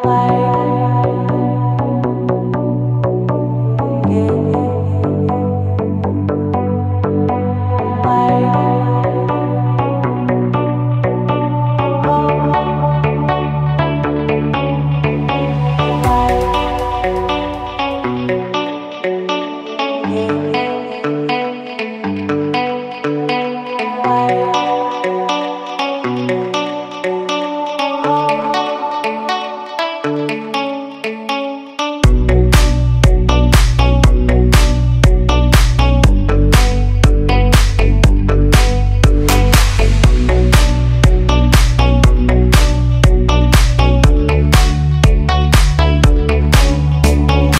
like